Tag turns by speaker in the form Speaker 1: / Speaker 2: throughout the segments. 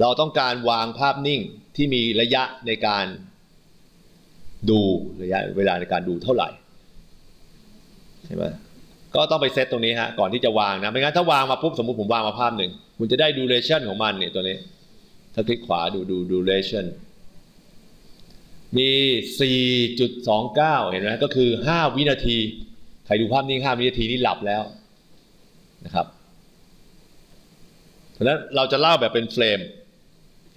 Speaker 1: เราต้องการวางภาพนิ่งที่มีระยะในการดูระยะเวลาในการดูเท่าไหร่ใช่ไหมก็ต้องไปเซตตรงนี้ฮะก่อนที่จะวางนะไม่งั้นถ้าวางมาปุ๊บสมมติผมวางมาภาพหนึ่งคุณจะได้ดูเรชั่นของมันเนี่ยตัวนี้ ถ้าคลิกขวาดูดูดูเรชั่นมี 4.29 เห็นไหมก็คือ 5 วินาที ใครดูภาพนิ่ง 5 วินาทีนี่หลับแล้วนะครับเพราะนั้นเราจะเล่าแบบเป็นเฟรม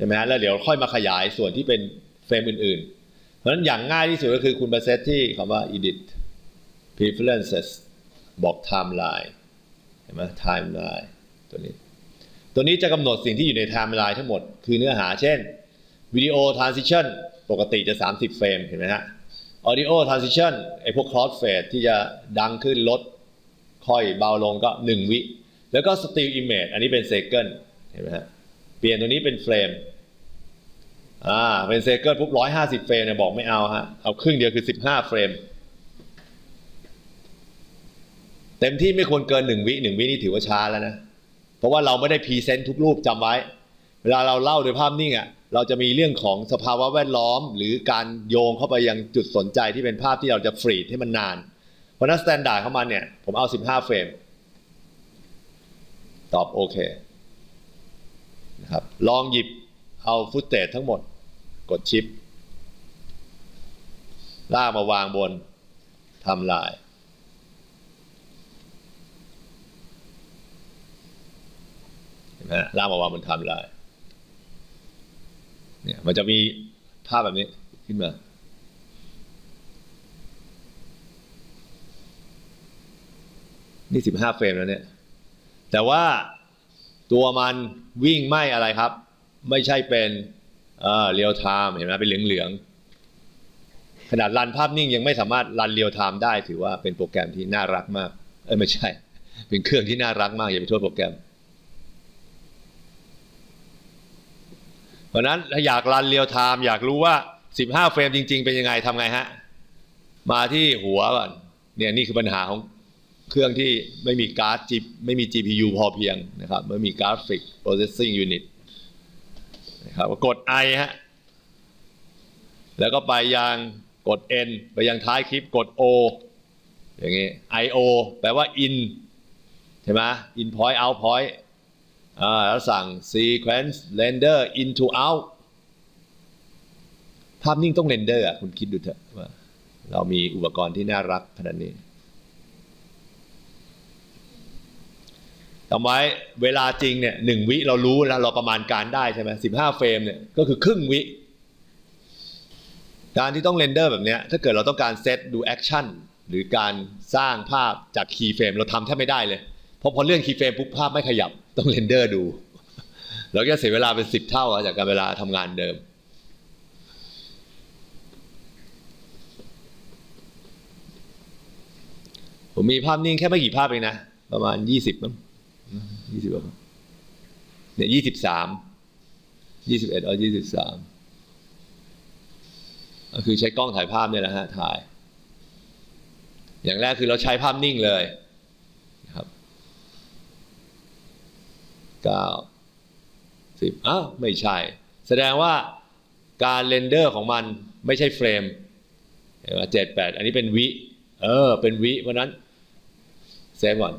Speaker 1: ช่ไหมฮะแล้วเดี๋ยวค่อยมาขยายส่วนที่เป็นเฟรมอื่นๆ เพราะฉะนั้นอย่างง่ายที่สุดก็คือคุณไปเซตที่คำว่า edit preferences บอก timeline เห็นไหม timeline ตัวนี้ ตัวนี้จะกำหนดสิ่งที่อยู่ใน timeline ทั้งหมด คือเนื้อหาเช่นวิดีโอ transition ปกติจะ 30 เฟรม เห็นไหมฮะ audio transition ไอพวก cross fade ที่จะดังขึ้นลดค่อยเบาลงก็ 1 วิ แล้วก็ still image อันนี้เป็น second เห็นไหมฮะ เปลี่ยนตัวนี้เป็นเฟรมอ่าเป็น second ปุ๊บร้อยห้าสิบเฟรมเนี่ยบอกไม่เอาฮะเอาครึ่งเดียวคือสิบห้าเฟรมเต็มที่ไม่ควรเกินหนึ่งวิหนึ่งวินี่ถือว่าช้าแล้วนะเพราะว่าเราไม่ได้ present ทุกรูปจำไว้ เวลาเราเล่าโดยภาพนิ่งอะเราจะมีเรื่องของสภาวะแวดล้อม หรือการโยงเข้าไปยังจุดสนใจที่เป็นภาพที่เราจะ freeze ให้มันนาน เพราะนั้น standard เข้ามาเนี่ย ผมเอา 15 เฟรม ตอบโอเค นะครับลองหยิบเอา footage ทั้งหมด กด shift ลากมาวางบนทำลาย เห็นไหมลากมาวางบนทำลายเนี่ยมันจะมีภาพแบบนี้ขึ้นมานี่สิบห้าเฟรมแล้วเนี่ย แต่ว่า ตัวมันวิ่งไม่อะไรครับ ไม่ใช่เป็นเรียลไทม์เห็นไหมเป็นเหลืองๆขนาดรันภาพนิ่งยังไม่สามารถรันเรียลไทม์ได้ ถือว่าเป็นโปรแกรมที่น่ารักมาก เออไม่ใช่ เป็นเครื่องที่น่ารักมากอย่าไปโทษโปรแกรม เพราะนั้นถ้าอยากรันเรียลไทม์อยากรู้ว่า 15 เฟรมจริง ๆ เป็นยังไงทำไงฮะ มาที่หัวก่อนเนี่ยนี่คือปัญหาของ เครื่องที่ไม่มีการ์ดจอไม่มี GPU พอเพียงนะครับไม่มี graphic processing unit นะครับกด I ฮะแล้วก็ไปยังกด N ไปยังท้ายคลิปกด O อย่างงี้ IO แปลว่า in ใช่ไหม in point out point อ่าแล้วสั่ง sequence render in to out ภาพนิ่งต้อง render อะคุณคิดดูเถอะว่าเรามีอุปกรณ์ที่น่ารักขนาดนี้ จำไว้เวลาจริงเนี่ยหนึ่งวิเรารู้แล้วเราประมาณการได้ใช่ไหมสิบห้าเฟรมเนี่ยก็คือครึ่งวิ การที่ต้อง render แบบนี้ถ้าเกิดเราต้องการเซตดู actionหรือการสร้างภาพจาก keyframe เราทำแทบไม่ได้เลย เพราะพอเลื่อน keyframe ปุ๊บภาพไม่ขยับต้อง render ดูเราก็เสียเวลาเป็นสิบเท่าจากการเวลาทำงานเดิมผมมีภาพนิ่งแค่ไม่กี่ภาพเองนะ ประมาณยี่สิบมั้ง ยี่สิบเนี่ยยี่สิบสามยี่สิบเอ็ดเอายี่สิบสามก็คือใช้กล้องถ่ายภาพเนี่ยแหละฮะถ่าย อย่างแรกคือเราใช้ภาพนิ่งเลยนะครับเก้าสิบอ้าวไม่ใช่ แสดงว่าการ render ของมันไม่ใช่เฟรมเห็นไหมเจ็ดแปดอันนี้เป็นวิ เออ เป็นวิ เพราะนั้น save ก่อน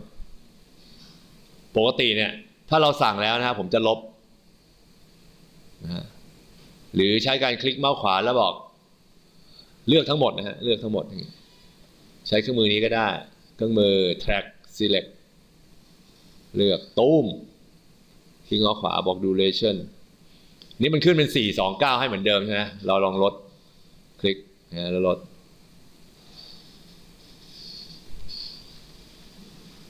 Speaker 1: ปกติเนี่ย ถ้าเราสั่งแล้วนะครับผมจะลบนะหรือใช้การคลิกเมาส์ขวาแล้วบอก เลือกทั้งหมดนะฮะเลือกทั้งหมด ใช้เครื่องมือนี้ก็ได้ เครื่องมือ track select เลือกตุ้มคลิกเมาส์ขวาบอก duration นี่มันขึ้นเป็น 429 ให้เหมือนเดิมใช่ไหมเราลองลด คลิกนะแล้วลด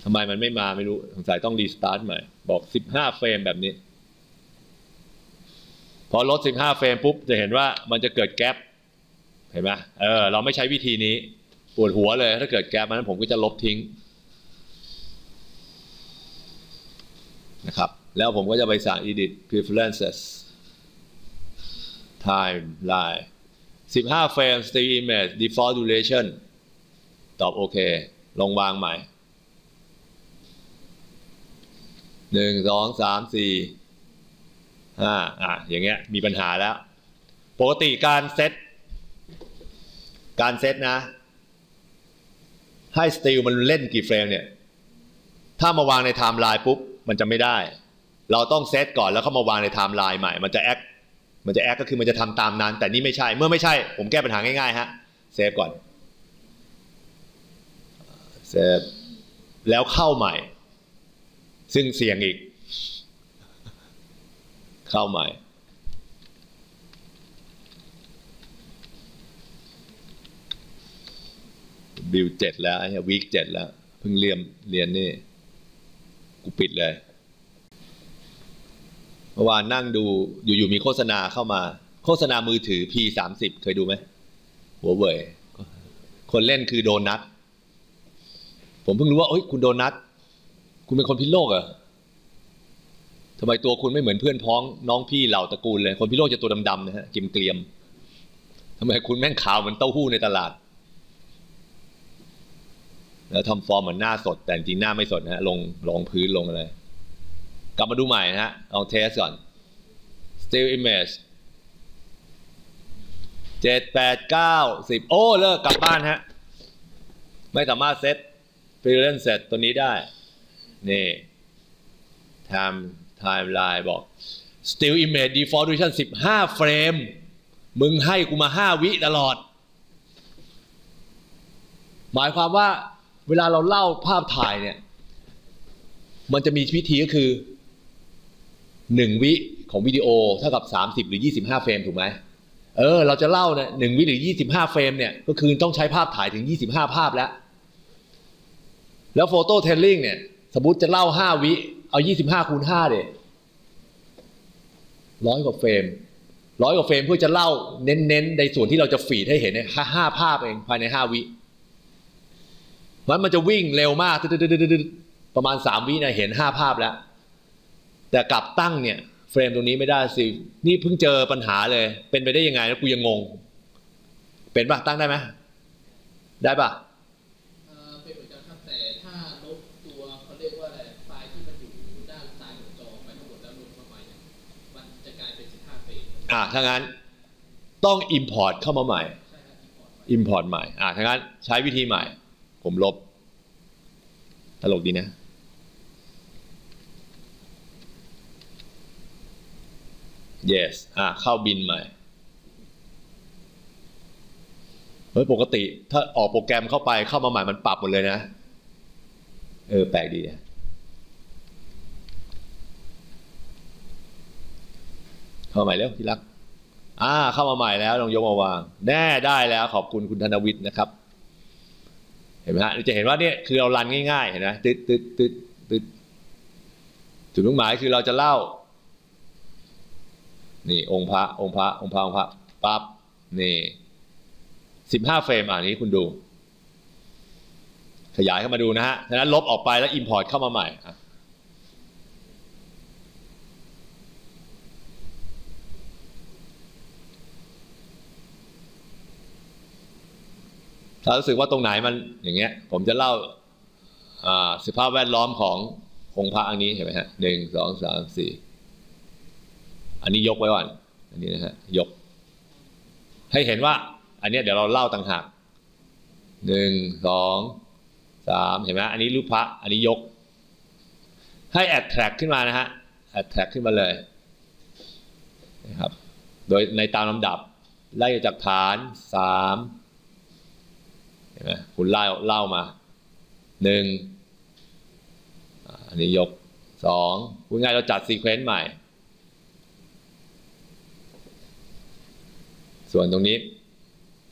Speaker 1: ทำไมมันไม่มาไม่รู้สงสัยต้องรีสตาร์ทใหม่ บอก15เฟรมแบบนี้ พอลด15เฟรมปุ๊บ จะเห็นว่ามันจะเกิดแกลบเห็นไหมเออ เราไม่ใช้วิธีนี้ ปวดหัวเลย ถ้าเกิดแกลบนั้นผมก็จะลบทิ้งนะครับ แล้วผมก็จะไปสั่ง edit preferences timeline 15เฟรม still image default duration ตอบโอเค ลงวางใหม่ หนึ่งสองสามสี่อ่าอ่าอย่างเงี้ยมีปัญหาแล้ว ปกติการเซตการเซตนะ ให้ still มันเล่นกี่เฟรมเนี่ย ถ้ามาวางในไทม์ไลน์ปุ๊บ มันจะไม่ได้ เราต้องเซตก่อนแล้วเข้ามาวางในไทม์ไลน์ใหม่ มันจะแอคมันจะแอคก็คือมันจะทำตามนั้น แต่นี่ไม่ใช่ เมื่อไม่ใช่ ผมแก้ปัญหาง่ายๆฮะเซฟก่อนเซฟแล้วเข้าใหม่ ซึ่งเสี่ยงอีก เข้าใหม่บิวเจ็ดแล้วไอ้วีคเจ็ดแล้ว เพิ่งเรียมเรียนนี่ กูปิดเลยเมื่อวานนั่งดูอยู่ๆมีโฆษณาเข้ามา โฆษณามือถือ P สามสิบเคยดูไหมหัวเว่ยคนเล่นคือโดนัท ผมเพิ่งรู้ว่าเอ้ยคุณโดนัท คุณเป็นคนพิโลกเหรอทำไมตัวคุณไม่เหมือนเพื่อนพ้องน้องพี่เหล่าตระกูลเลย คนพิโลกจะตัวดำๆนะฮะกิมเกลียมทำไมคุณแม่งขาวเหมือนเต้าหู้ในตลาด แล้วทำฟอร์มเหมือนหน้าสด แต่จริงหน้าไม่สดนะฮะลงลงพื้นลงอะไร กลับมาดูใหม่นะฮะลองเทสก่อน still image เจ็ดแปดเก้าสิบโอ้ เลิกกลับบ้านฮะ ไม่สามารถเซต freelance เสร็จตัวนี้ได้ นี่ time timeline บอก still image default duration 15 เฟรม มึงให้กูมา 5 วิตลอด หมายความว่าเวลาเราเล่าภาพถ่ายเนี่ย มันจะมีวิธีก็คือ 1 วิของวิดีโอเท่ากับ 30 หรือ 25 เฟรม ถูกไหมเออ เราจะเล่าเนี่ยหนึ่งวิหรือ 25 เฟรมเนี่ย ก็คือต้องใช้ภาพถ่ายถึง 25 ภาพแล้ว แล้ว photo telling เนี่ย สมมติจะเล่า5วิ เอา25คูณ5เดร้อยกว่าเฟรมร้อยกว่าเฟรมเพื่อจะเล่าเน้นๆในส่วนที่เราจะฟีดให้เห็นเนี่ยห้าภาพเองภายใน5วิมันมันจะวิ่งเร็วมากประมาณ3วินะเห็น5ภาพแล้ว แต่กลับตั้งเนี่ย เฟรมตรงนี้ไม่ได้สินี่เพิ่งเจอปัญหาเลย เป็นไปได้ยังไงแล้วกูยังงง เป็นปะตั้งได้ไหมได้ปะ
Speaker 2: อะ
Speaker 1: ถ้างั้นต้อง import เข้ามาใหม่
Speaker 2: อินพอร์ต
Speaker 1: import ใหม่อะถ้างั้นใช้วิธีใหม่ ผมลบ ตลกดีนะ yes อะเข้าบินใหม่เฮ้ยปกติถ้าออกโปรแกรมเข้าไปเข้ามาใหม่มันปรับหมดเลยนะ เออ แปลกดีนะ เข้ามาใหม่เร็วที่รัก อ่า เข้ามาใหม่แล้วลองยกมาวาง แน่ได้แล้วขอบคุณคุณธนวิทย์นะครับ เห็นไหมฮะจะเห็นว่าเนี่ยคือเรารันง่ายๆเห็นไหมตึ๊ดตึ๊ดตึ๊ดตึ๊ดจุดมุ่งหมายคือเราจะเล่า นี่องค์พระองค์พระองค์พระองค์พระปั๊บนี่สิบห้าเฟรมอ่านี้คุณดู ขยายเข้ามาดูนะฮะฉะนั้นลบออกไปแล้ว import เข้ามาใหม่อะ ถ้ารู้สึกว่าตรงไหนมันอย่างเงี้ย ผมจะเล่าสภาพแวดล้อมขององค์พระอันนี้เห็นไหมฮะหนึ่งสองสามสี่อันนี้ยกไว้ก่อน อันนี้นะฮะยก ให้เห็นว่า อันนี้เดี๋ยวเราเล่าต่างหากหนึ่งสองสามเห็นไหมอันนี้รูปพระอันนี้ยก ให้ add track ขึ้นมานะฮะ add track ขึ้นมาเลยนะครับ โดยในตามลำดับไล่จากฐานสาม นไหมคุณเล่าเล่ามาหนึ่งอันนี้ยกสองพูดง่ายเราจัดซีเควนต์ใหม่ ส่วนตรงนี้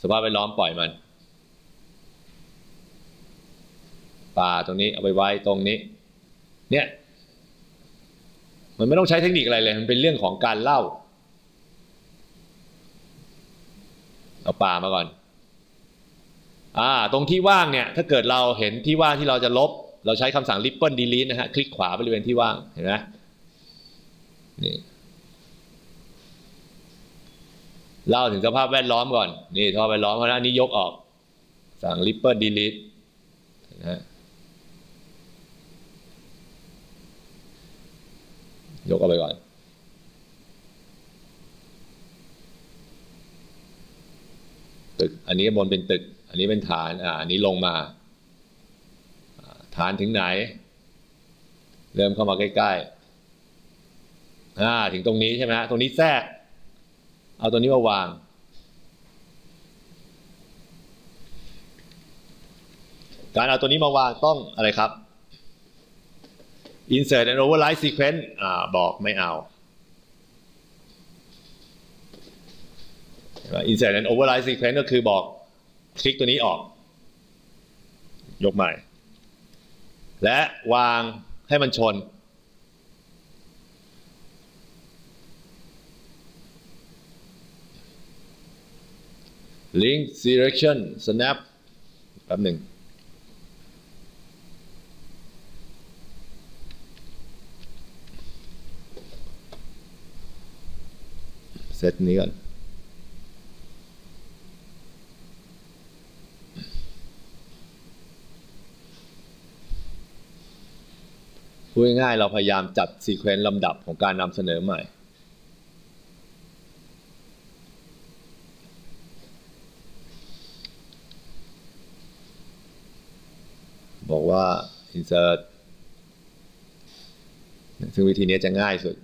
Speaker 1: สภาพแวดล้อมปล่อยมัน ป่าตรงนี้เอาไปไว้ตรงนี้ เนี่ย มันไม่ต้องใช้เทคนิคอะไรเลย มันเป็นเรื่องของการเล่า เอาป่ามาก่อน ตรงที่ว่างเนี่ยถ้าเกิดเราเห็นที่ว่างที่เราจะลบ เราใช้คำสั่ง ripple delete นะฮะคลิกขวาบริเวณที่ว่างเห็นไหมนี่เล่าถึงสภาพแวดล้อมก่อน นี่สภาพแวดล้อมเพราะนั้นนี้ยกออกสั่ง ripple delete นะยกออกไปก่อน ตึก อันนี้บนเป็นตึก อันนี้เป็นฐานอ่าอันนี้ลงมา ฐานถึงไหน เริ่มเข้ามาใกล้ๆอ่าถึงตรงนี้ใช่ไหมฮะตรงนี้แทรก เอาตัวนี้มาวาง การเอาตัวนี้มาวางต้องอะไรครับ insert and override sequence อ่าบอกไม่เอา insert and override sequence ก็คือบอก คลิกตัวนี้ออก ยกใหม่ และวางให้มันชน link selection snap แป๊บหนึ่งเซตนี้ก่อน พู ดง่ายๆเราพยายามจัดซีเควนต์ลำดับของการนำเสนอใหม่ บอกว่า insert ซึ่งวิธีนี้จะง่ายสุด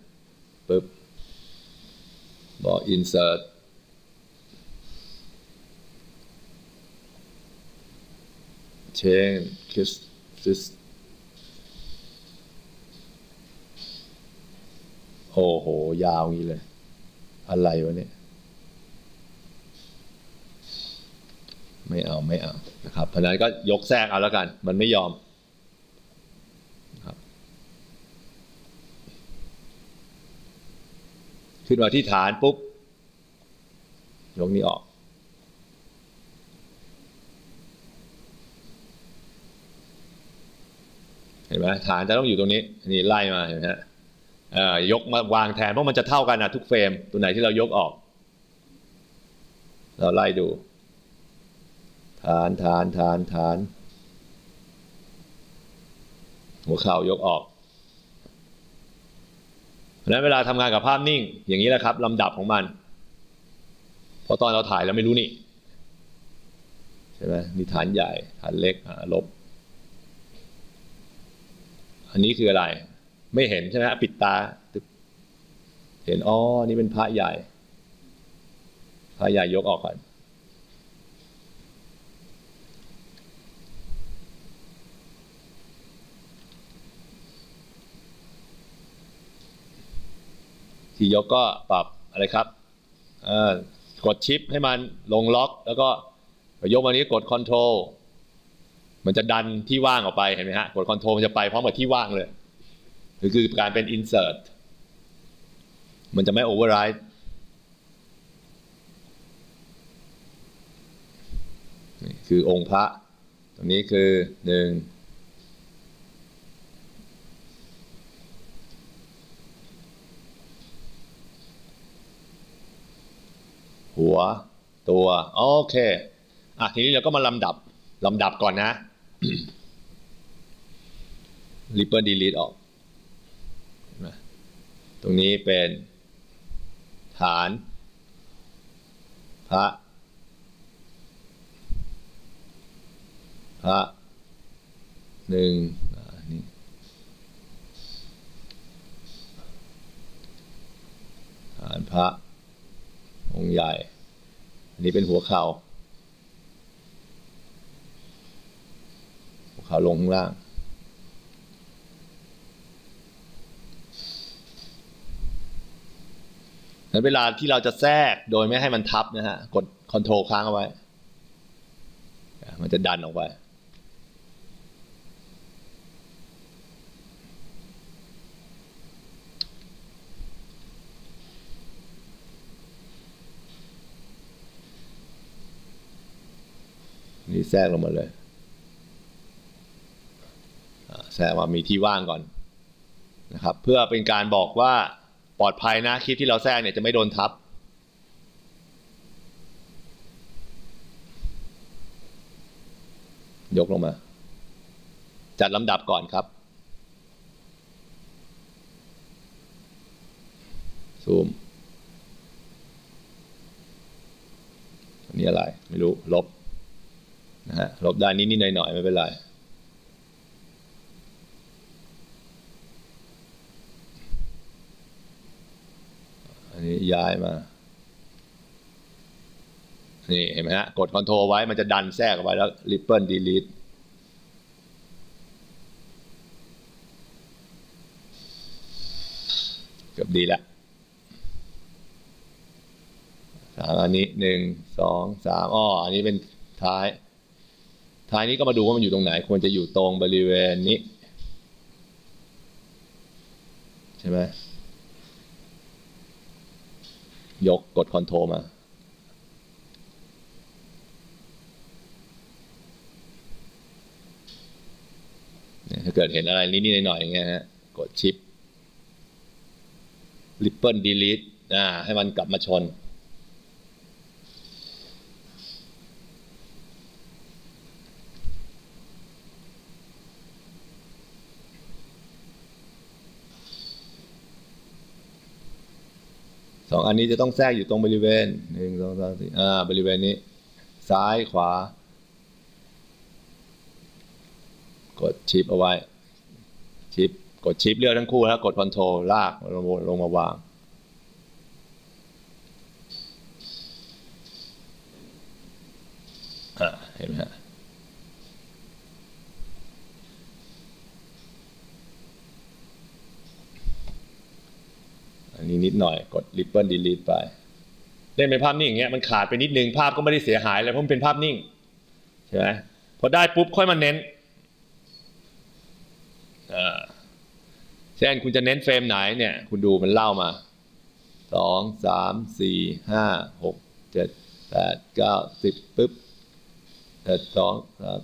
Speaker 1: ปึ๊บบอก insert change this โอ้โห ยาวงี้เลย อะไรวะเนี่ย ไม่เอาไม่เอานะครับ เพราะนั้นก็ยกแทรกเอาแล้วกัน มันไม่ยอมครับขึ้นมาที่ฐานปุ๊บยกนี้ออก เห็นไหมฐานจะต้องอยู่ตรงนี้ นี่ไล่มาเห็นไหมฮะ ยกมาวางแทนเพราะมันจะเท่ากันนะทุกเฟรมตัวไหนที่เรายกออก เราไล่ดู ฐานฐานฐานฐาน หัวเข่ายกออกเพราะนั้นเวลาทำงานกับภาพนิ่ง อย่างนี้แหละครับลำดับของมันเพราะตอนเราถ่ายแล้วไม่รู้นี่ใช่ไหมมีฐานใหญ่ฐานเล็กลบ อันนี้คืออะไร ไม่เห็นใช่ไหมปิดตา เห็นอ๋อนี่เป็นพระใหญ่ พระใหญ่ยกออกก่อนที่ยกก็ปรับอะไรครับกด shift ให้มันลงล็อก แล้วก็ยกมานี้กด control มันจะดันที่ว่างออกไปเห็นไหมฮะ กด control มันจะไปพร้อมกับที่ว่างเลย คือคือการเป็น insert มันจะไม่ override คือองค์พระ ตรงนี้คือหนึ่งหัว ตัว โอเค อะ ทีนี้เราก็มาลำดับลำดับก่อนนะ Ripper delete ออก รงนี้เป็นฐาน พระ พระหนึ่งฐานพระ องค์ใหญ่ อันนี้เป็นหัวเขา่าหัวเข่าลงข้างล่าง นั้นเวลาที่เราจะแทรกโดยไม่ให้มันทับนะฮะ กดคอนโทรลค้างเอาไว้ มันจะดันออกไป นี่แทรกลงมาเลยแทรกมามีที่ว่างก่อนนะครับ เพื่อเป็นการบอกว่า ปลอดภัยนะคลิปที่เราแทรกเนี่ยจะไม่โดนทับ ยกลงมา จัดลำดับก่อนครับ ซูมนี่อะไร ไม่รู้ ลบนะฮะลบได้นิดๆหน่อยๆ ไม่เป็นไร อันนี้ ย้ายมา นี่เห็นไหมฮะ กด control ไว้มันจะดันแทรกไว้แล้ว ripple delete เกือบดีแล้วสามอันนี้หนึ่งสองสามอ้ออันนี้เป็นท้าย ท้ายนี้ก็มาดูว่ามันอยู่ตรงไหน ควรจะอยู่ตรงบริเวณนี้ ใช่ไหม ยกกดคอนโทรลมาเนี่ยถ้าเกิดเห็นอะไรนิดๆหน่อยๆอย่างเงี้ยฮะกดชิปripple delete อ่าให้มันกลับมาชน ส องอันนี้จะต้องแทรกอยู่ตรงบริเวณหนึ่งสองสามสี่อ่าบริเวณนี้ ซ้ายขวา กด shift เอาไว้ ชิป กดชิปเลือกทั้งคู่แล้วกดคอนโทรลลากลงมาลงมาวางอ่าเห็นไหมฮะ อั นี้นิดหน่อยกด Ripple Delete ไป เล่นเป็นภาพนิ่งอย่างเงี้ยมันขาดไปนิดนึงภาพก็ไม่ได้เสียหายเลยเพราะมันเป็นภาพนิ่งใช่ไหมพอได้ปุ๊บค่อยมาเน้นเช่นคุณจะเน้นเฟรมไหนเนี่ย คุณดูมันเล่ามาสองสามสี่ห้าหกเจ็ดแปดเก้าสิบปุ๊บเอ็ดสองสาม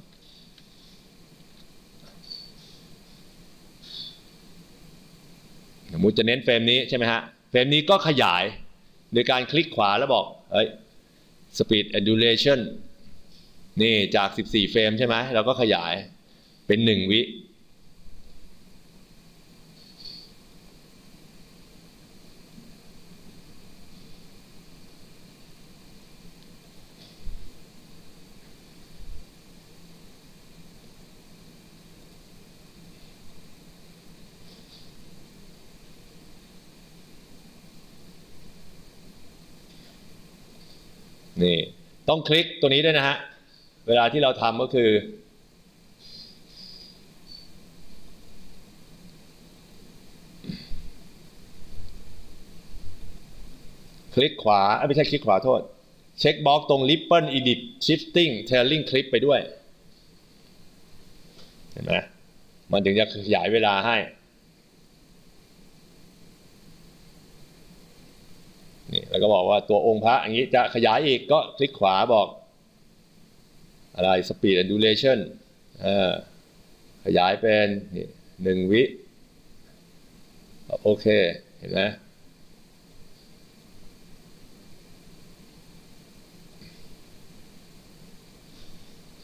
Speaker 1: สมมติจะเน้นเฟรมนี้ใช่ไหมฮะ เฟรมนี้ก็ขยายโดยการคลิกขวาแล้วบอกเฮ้ย speed and duration นี่จาก 14 เฟรมใช่ไหมเราก็ขยายเป็น 1 วิ นี่ ต้องคลิกตัวนี้ด้วยนะฮะ เวลาที่เราทำก็คือ คลิกขวาไม่ใช่คลิกขวาโทษ เช็คบล็อกตรง Ripple Edit Shifting Tailing Clip ไปด้วย เห็นไหมมันถึงจะขยายเวลาให้ นี่แล้วก็บอกว่าตัวองค์พระอย่างนี้จะขยายอีกก็คลิกขวาบอก อะไร speed and duration ขยายเป็นหนึ่งวิ โอเค เห็นไหม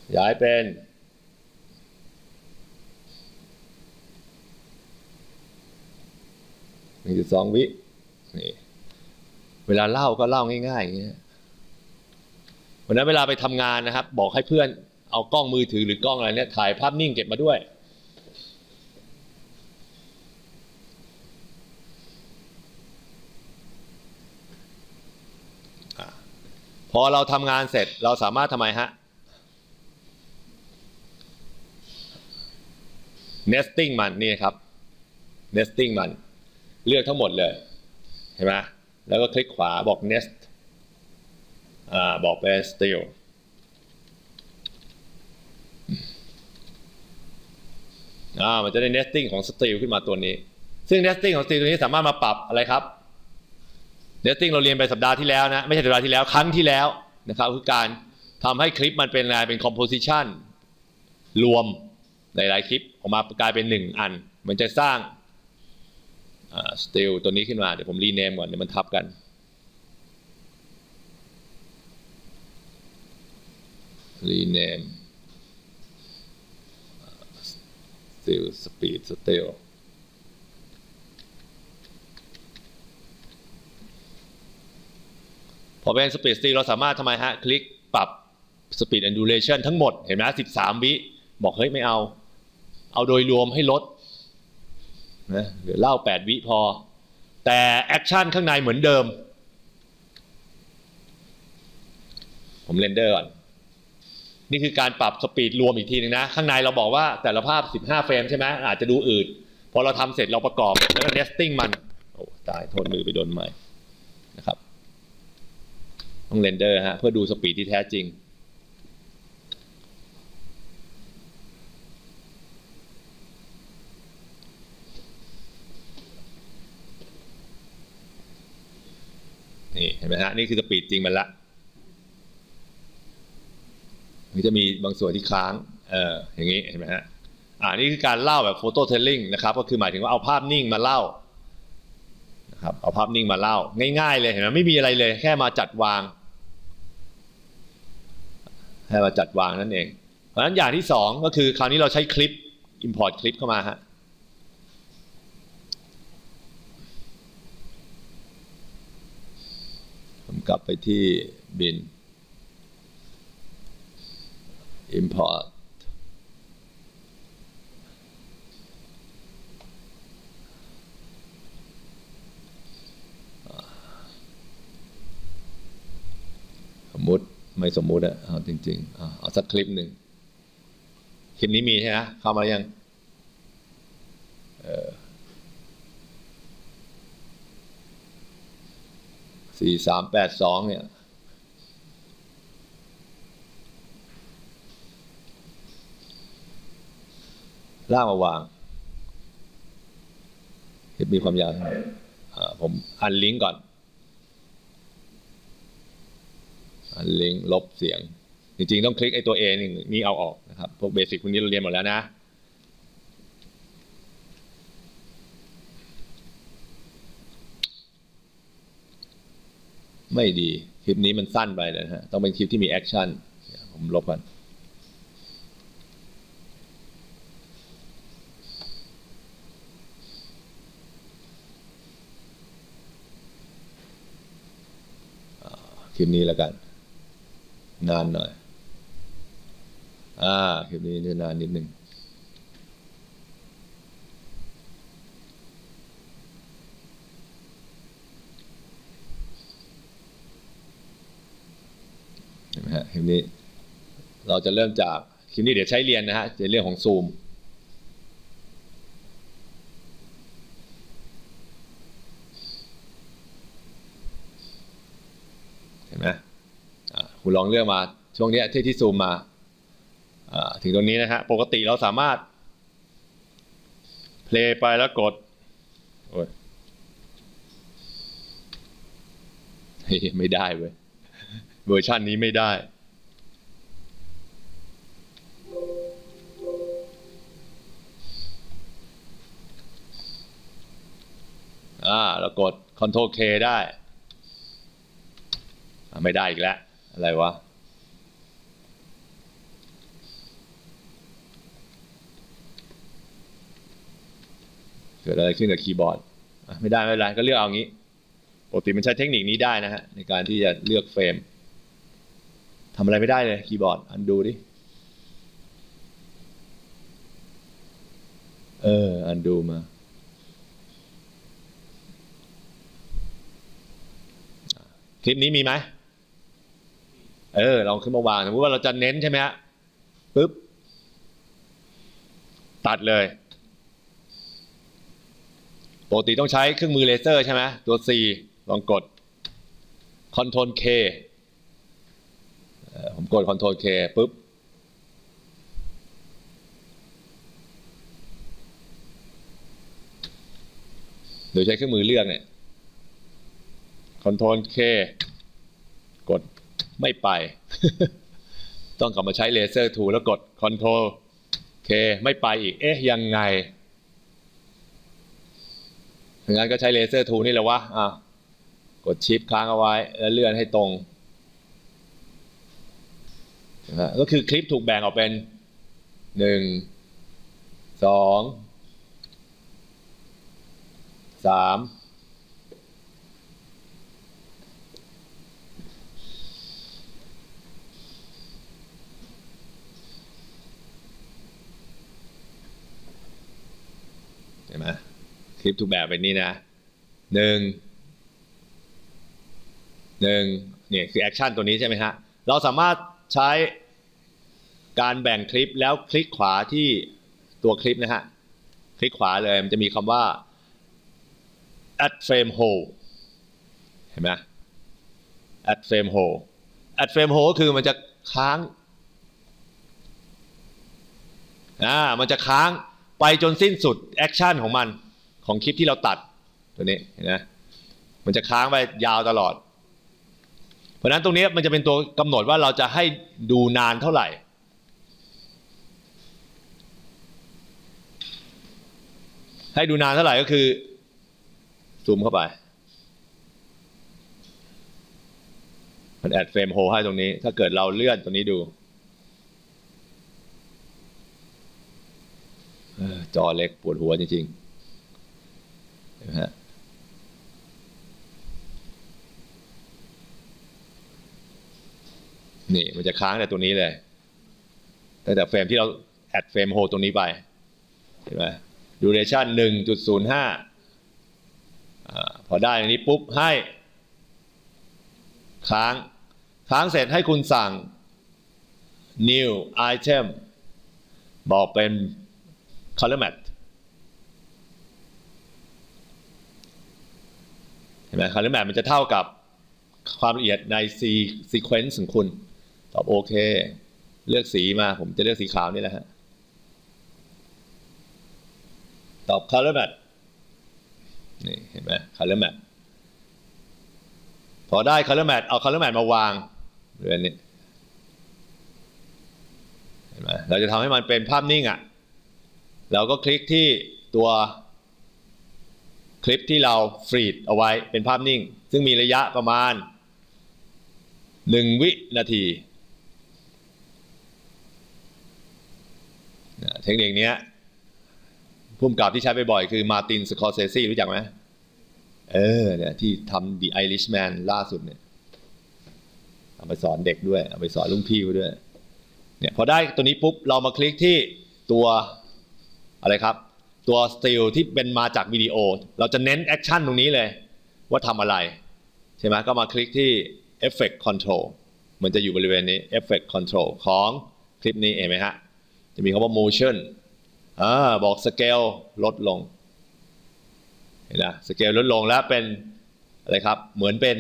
Speaker 1: ขยายเป็นหนึ่งจุดสองวิ นี่ เวลาเล่าก็เล่าง่ายๆอย่างเงี้ยวันนั้นเวลาไปทำงานนะครับ บอกให้เพื่อนเอากล้องมือถือหรือกล้องอะไรเนี่ยถ่ายภาพนิ่งเก็บมาด้วย พอเราทำงานเสร็จเราสามารถทำไมฮะ nesting มันนี่ครับ nesting มัน เลือกทั้งหมดเลย เห็นไหม แล้วก็คลิกขวาบอก nest อ่าบอกเป็น still อ่ามันจะได้ nesting ของ still ขึ้นมาตัวนี้ ซึ่ง nesting ของ still ตัวนี้สามารถมาปรับอะไรครับ nesting เราเรียนไปสัปดาห์ที่แล้วนะ ไม่ใช่สัปดาห์ที่แล้วครั้งที่แล้วนะครับคือการทำให้คลิปมันเป็นอะไรเป็น composition รวมหลาย ๆ คลิปออกมากลายเป็นหนึ่งอัน มันจะสร้าง still ตัวนี้ขึ้นมาเดี๋ยวผมรีเนมก่อนเดี๋ยวมันทับกัน rename still speed still พอเป็น speed still เราสามารถทำไมฮะ คลิก speed and duration ทั้งหมด เห็นไหมสิบสามวิ บอกเฮ้ยไม่เอา เอาโดยรวมให้ลด นะหรือเล่าแปดวิพอ แต่ action ข้างในเหมือนเดิม ผม render ก่อน นี่คือการปรับ speed รวมอีกทีนึงนะ ข้างในเราบอกว่าแต่ละภาพ 15 frame ใช่ไหมอาจจะดูอืดพอเราทำเสร็จเราประกอบแล้วก็ nesting มันโอ้ตายโทษมือไปโดนไมค์นะครับ ต้อง render ฮะเพื่อดู speed ที่แท้จริง นี่เห็นไหมฮะนี่คือ speed จริงมันละมันจะมีบางส่วนที่ค้างเอออย่างนี้เห็นไหมฮะอ่านี่คือการเล่าแบบ photo telling นะครับ ก็คือหมายถึงว่าเอาภาพนิ่งมาเล่านะครับเอาภาพนิ่งมาเล่า ง่ายๆเลยเห็นไหมไม่มีอะไรเลย แค่มาจัดวางแค่มาจัดวางนั่นเอง เพราะฉะนั้นอย่างที่สองก็คือคราวนี้เราใช้คลิป import คลิปเข้ามาฮะ ผม กลับไปที่บิน import สมมติไม่สมมุติอะเอาจริงๆเอาสักคลิปหนึ่งคลิปนี้มีใช่ไหมเข้ามายัง เออ สี่สามแปดสองเนี่ย ล่างมาวางคลิปมีความยาวเท่าไหร่อ่าผม unlink ก่อน unlink ลบเสียง จริงๆ ต้องคลิกไอ้ตัว A นี่นี่เอาออกนะครับ พวก basic พวกนี้เราเรียนหมดแล้วนะ ไม่ดีคลิปนี้มันสั้นไปเลยนะฮะต้องเป็นคลิปที่มี action ผมลบก่อนคลิปนี้แล้วกัน นานหน่อย อ่า คลิปนี้จะนานนิดนึง เห็นไหมฮะคลิปนี้ เราจะเริ่มจากคลิปนี้เดี๋ยวใช้เรียนนะฮะในเรื่องของซูมเห็นไหมคุณลองเลือกมาช่วงนี้ที่ที่ซูมมาถึงตรงนี้นะฮะปกติเราสามารถเพลย์ไปแล้วกดโอ้ยเฮ้ยไม่ได้เว้ย เวอร์ชันนี้ไม่ได้ อ่าเรากด Ctrl K ได้ ไม่ได้อีกแล้ว อะไรวะเกิดอะไรขึ้นกับคีย์บอร์ดไม่ได้ไม่เป็นไรก็เลือกเอางี้ ปกติมันใช้เทคนิคนี้ได้นะฮะ ในการที่จะเลือกเฟรม ทำอะไรไม่ได้เลยคีย์บอร์ดอันดูดิ เออ อันดูมา คลิปนี้มีไหม เออ ลองขึ้นมาวางสมมติว่าเราจะเน้นใช่ไหมฮะปึ๊บ ตัดเลยปกติต้องใช้เครื่องมือเลเซอร์ใช่ไหมตัว C ลองกด Ctrl K ผมกด Ctrl K ปุ๊บ โดยใช้เครื่องมือเลือกเนี่ย Ctrl K กดไม่ไป ต้องกลับมาใช้เลเซอร์ทูแล้วกด Ctrl K ไม่ไปอีก เอ๊ะ ยังไงงั้นก็ใช้เลเซอร์ทูนี่แหละวะ อะ กดชิปค้างเอาไว้ แล้วเลื่อนให้ตรง นะก็คือคลิปถูกแบ่งออกเป็นหนึ่งสองสามเห็นไหมคลิปถูกแบบเป็นนี่นะหนึ่งหนึ่งเนี่ยคือ action ตัวนี้ใช่ไหมฮะ เราสามารถ ใช้การแบ่งคลิปแล้วคลิกขวาที่ตัวคลิปนะฮะ คลิกขวาเลยมันจะมีคำว่า add frame hold เห็นไหม add frame hold add frame hold ก็คือมันจะค้างอ่ามันจะค้างไปจนสิ้นสุด action ของมันของคลิปที่เราตัดตัวนี้เห็นไหมมันจะค้างไปยาวตลอด เพราะนั้นตรงนี้มันจะเป็นตัวกำหนดว่าเราจะให้ดูนานเท่าไหร่ให้ดูนานเท่าไหร่ก็คือ ซูมเข้าไป มัน add frame hold ให้ตรงนี้ ถ้าเกิดเราเลื่อนตรงนี้ดูจอเล็กปวดหัวจริงๆนไหมฮะ นี่มันจะค้างแต่ตัวนี้เลยตั้งแต่ frame ที่เรา add frame hold ตรงนี้ไปเห็นไหม duration หนึ่งจุดศูนย์ห้าพอได้อันนี้ปุ๊บให้ ค้าง ค้างเสร็จให้คุณสั่ง new item บอกเป็น color mat เห็นไหม color mat มันจะเท่ากับความละเอียดใน C sequence ของคุณ ตอบโอเค เลือกสีมา ผมจะเลือกสีขาวนี่แหละฮะ ตอบ color mat นี่เห็นไหม color mat พอได้ color mat เอา color mat มาวางเรือนนี้เห็นไหมเราจะทำให้มันเป็นภาพนิ่งอะ่ะ เราก็คลิกที่ตัวคลิปที่เราฟรีดเอาไว้เป็นภาพนิ่ง ซึ่งมีระยะประมาณ 1 วินาที เทคนิคนี้พุ่มกับที่ใช้บ่อยๆคือมาตินสกอร์เซซีรู้จักไหมเออเนี่ยที่ทำ The Irishman ล่าสุดเนี่ยเอาไปสอนเด็กด้วย เอาไปสอนลุงพี่เขาด้วยเนี่ยพอได้ตัวนี้ปุ๊บ เรามาคลิกที่ตัวอะไรครับ ตัว still ที่เป็นมาจากวิดีโอ เราจะเน้น action ตรงนี้เลย ว่าทำอะไร ใช่ไหมก็มาคลิกที่ Effect Control มันจะอยู่บริเวณนี้ Effect Control ของคลิปนี้เห็นไหมฮะ จะมีคำว่า motion อ่าบอกสเกลลดลงเห็นไหมสเกลลดลงแล้วเป็นอะไรครับ เหมือนเป็น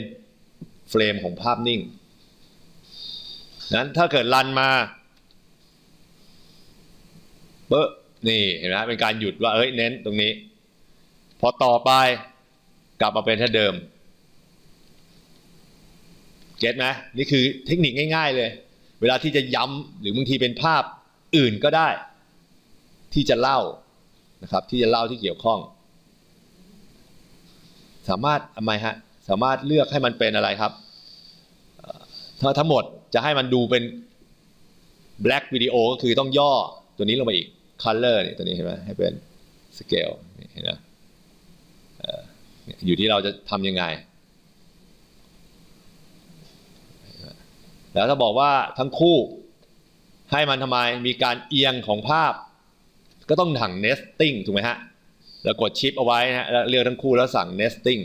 Speaker 1: เฟรมของภาพนิ่ง นั้นถ้าเกิดรันมาเบอนี่เห็นไหมเป็นการหยุดว่าเอ้ยเน้นตรงนี้ พอต่อไปกลับมาเป็นเท่าเดิมเก็ตไหมนี่คือเทคนิคง่าย ๆ เลย เวลาที่จะย้ำหรือบางทีเป็นภาพ อื่นก็ได้ ที่จะเล่านะครับ ที่จะเล่าที่เกี่ยวข้อง สามารถทำไมฮะสามารถเลือกให้มันเป็นอะไรครับถ้าทั้งหมดจะให้มันดูเป็น black video ก็คือต้องย่อตัวนี้ลงมาอีก color นี่ตัวนี้เห็นไหมให้เป็น scale เห็นไหมอยู่ที่เราจะทำยังไง แล้วถ้าบอกว่าทั้งคู่ ให้มันทำไมมีการเอียงของภาพ ก็ต้องถัง nesting ถูกไหมฮะแล้วกดชิปเอาไว้นะแล้วเลือกทั้งคู่แล้วสั่ง nesting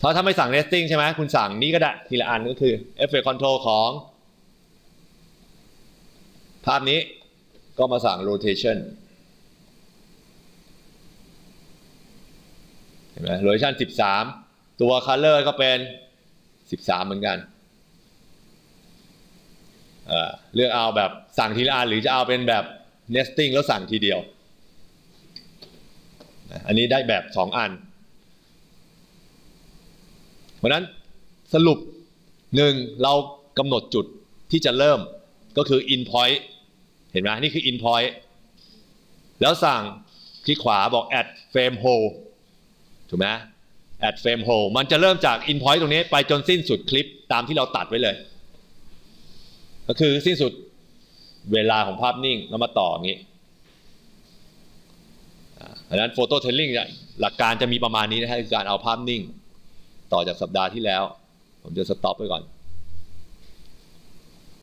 Speaker 1: ถ้าถ้าไม่สั่ง nesting ใช่ไหมคุณสั่งนี้ก็ได้ทีละอันก็คือ effect control ของ ภาพนี้ก็มาสั่ง rotation เห็นไหม rotation 13 ตัว color ก็เป็น 13 เหมือนกัน เลือกเอาแบบสั่งทีละอันหรือจะเอาเป็นแบบ nesting แล้วสั่งทีเดียว อันนี้ได้แบบ 2 อัน เพราะนั้นสรุปหนึ่งเรากำหนดจุดที่จะเริ่มก็คือ in point เห็นไหมนี่คือ in point แล้วสั่งคลิกขวาบอก add frame hold ถูกไหม add frame hold มันจะเริ่มจาก in point ตรงนี้ไปจนสิ้นสุดคลิปตามที่เราตัดไว้เลย ก็คือสิ้นสุดเวลาของภาพนิ่งแล้วมาต่ออย่างนี้ดังนั้น photo telling หลักการจะมีประมาณนี้นะครับคือการเอาภาพนิ่ง ต่อจากสัปดาห์ที่แล้ว ผมจะ stop ไปก่อน